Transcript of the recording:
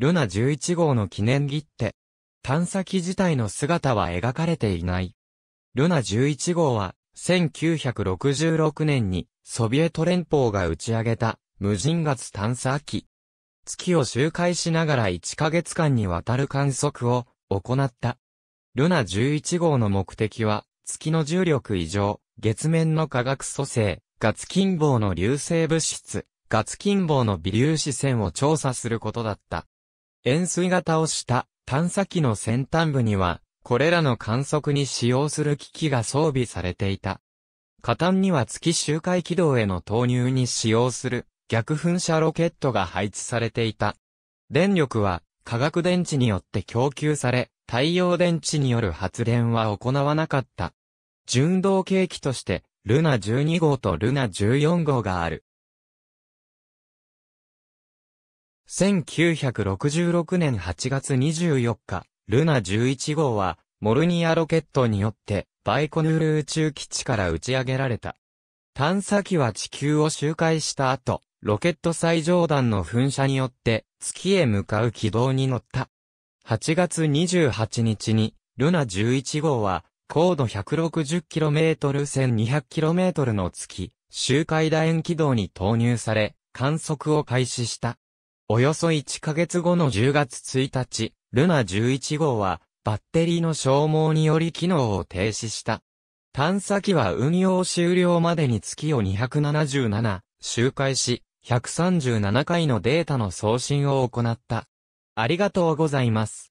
ルナ11号の記念切手。探査機自体の姿は描かれていない。ルナ11号は、1966年にソビエト連邦が打ち上げた無人月探査機。月を周回しながら1ヶ月間にわたる観測を行った。ルナ11号の目的は、月の重力異常、月面の化学組成、ガツ金棒の流星物質、ガツ金棒の微粒子線を調査することだった。円錐型をした探査機の先端部には、これらの観測に使用する機器が装備されていた。下端には月周回軌道への投入に使用する逆噴射ロケットが配置されていた。電力は化学電池によって供給され、太陽電池による発電は行わなかった。純導計器として、ルナ12号とルナ14号がある。1966年8月24日、ルナ11号は、モルニアロケットによって、バイコヌール宇宙基地から打ち上げられた。探査機は地球を周回した後、ロケット最上段の噴射によって、月へ向かう軌道に乗った。8月28日に、ルナ11号は、高度 160km1200km の月、周回楕円軌道に投入され、観測を開始した。およそ1ヶ月後の10月1日、ルナ11号は、バッテリーの消耗により機能を停止した。探査機は運用終了までに月を277周回し、137回のデータの送信を行った。ありがとうございます。